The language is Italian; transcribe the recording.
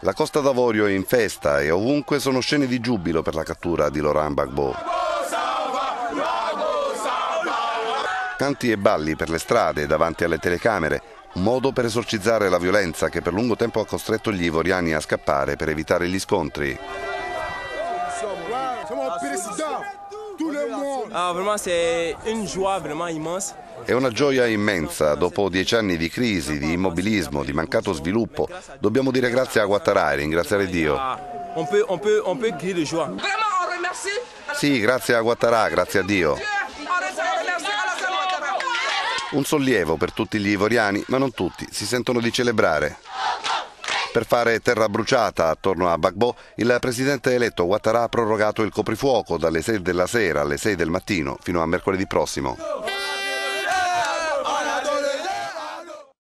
La Costa d'Avorio è in festa e ovunque sono scene di giubilo per la cattura di Laurent Gbagbo. Canti e balli per le strade davanti alle telecamere, un modo per esorcizzare la violenza che per lungo tempo ha costretto gli ivoriani a scappare per evitare gli scontri. Ah, vraiment, c'est une joie vraiment immense. È una gioia immensa. Dopo dieci anni di crisi, di immobilismo, di mancato sviluppo, dobbiamo dire grazie a Ouattara e ringraziare Dio. Ah, on peut, on peut, on peut crier de joie. Vraiment, on remercie. Sì, grazie a Ouattara, grazie a Dio. Un sollievo per tutti gli ivoriani, ma non tutti, si sentono di celebrare. Per fare terra bruciata attorno a Bagbo, il presidente eletto Ouattara ha prorogato il coprifuoco dalle 6 della sera alle 6 del mattino fino a mercoledì prossimo.